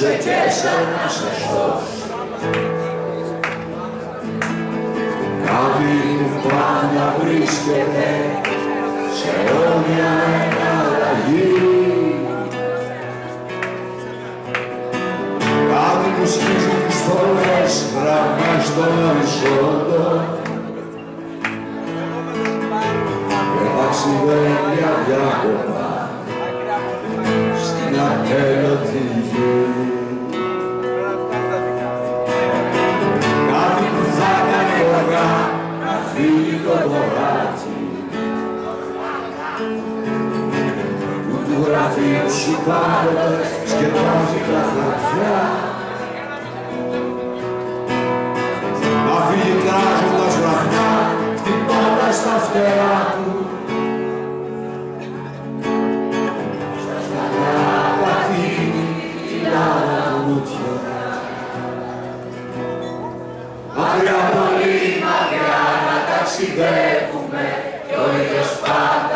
μπορούσε και σαν να σε σώσει. Κάτι που πάντα βρίσκεται σε όνια εναλλαγή. Κάτι που σκίζει τις φορές γραμμές στον οριζόντο και ταξιδεύει αδιάκοπα στην ατέλειωτη γραφείου σου πάντοτε σκεπάζει τα χαρτιά. Να φύγει κράζοντας βραχνιά χτυπώντας τα φτερά του. Πατίνει την άλλα του νούτια Μακριά πολύ μακριά να ταξιδεύουμε κι ο ήλιος πάντα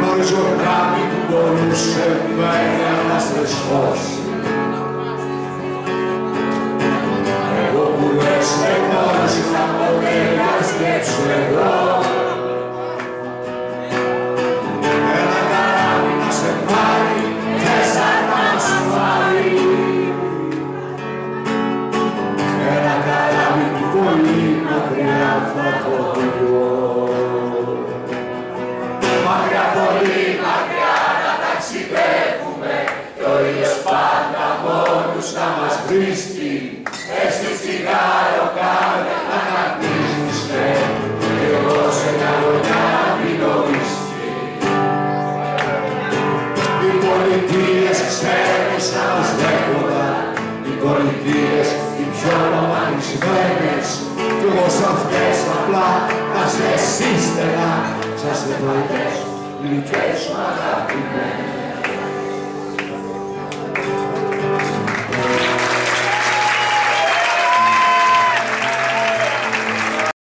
Noi giornali non sempre a nostre sforze μακριά θα το δυο Μακριά πολύ μακριά να ταξιδεύουμε κι ο ήλιος πάντα μόνος να μας βρίσκει Έστει τσιγάρο κάνε να καπνίζεις με κι εγώ σε μια γωνιά πίνω βίσκι Οι πολιτείες ξένες να μας δέχονταν οι πολιτείες οι πιο ρομανισμένες κι εγώ σ' αυτές απλά να σε ύστερα. Σας δεν παλιές γλυκές μου αγαπημένες